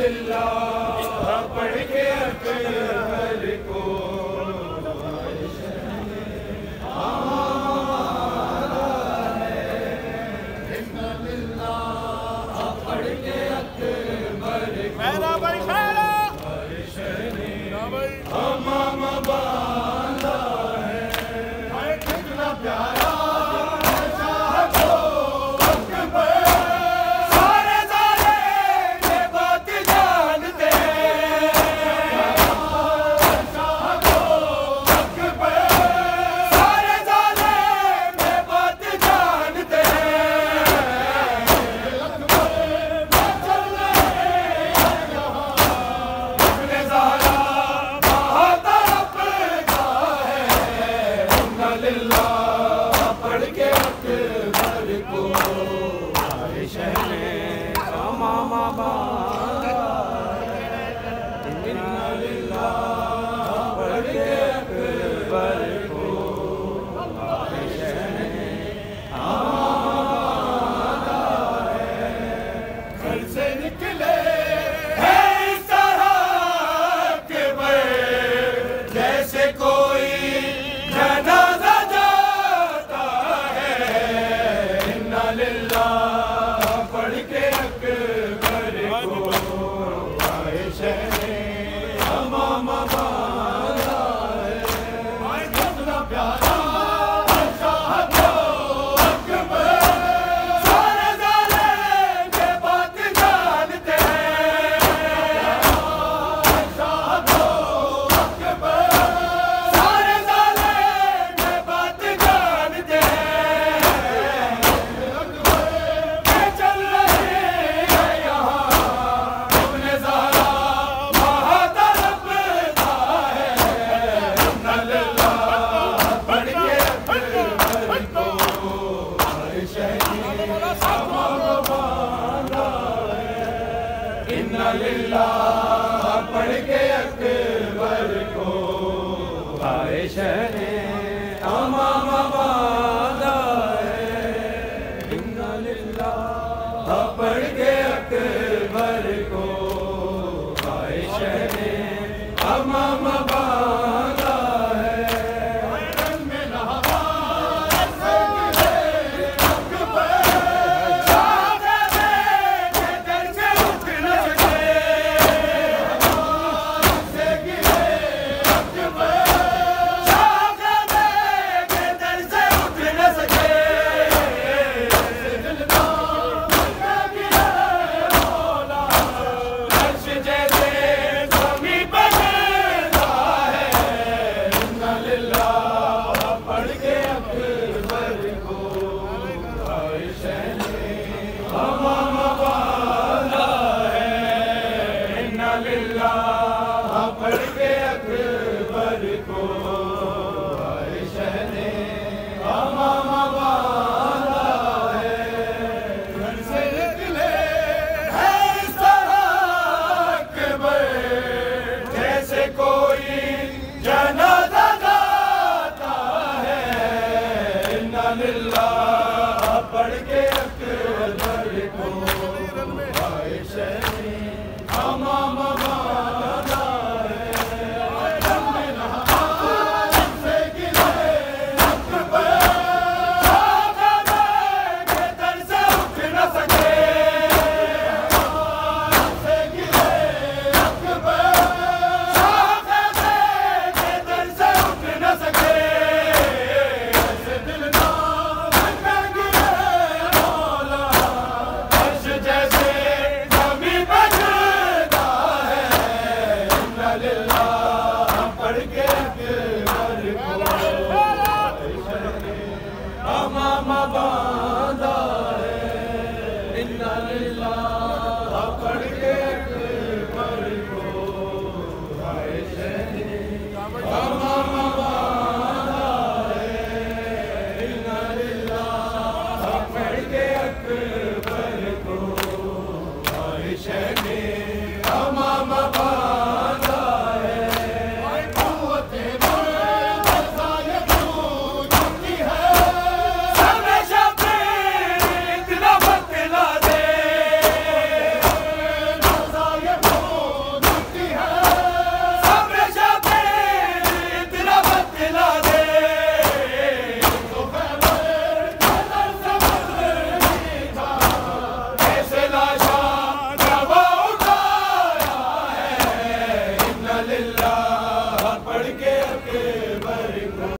لله Yeah.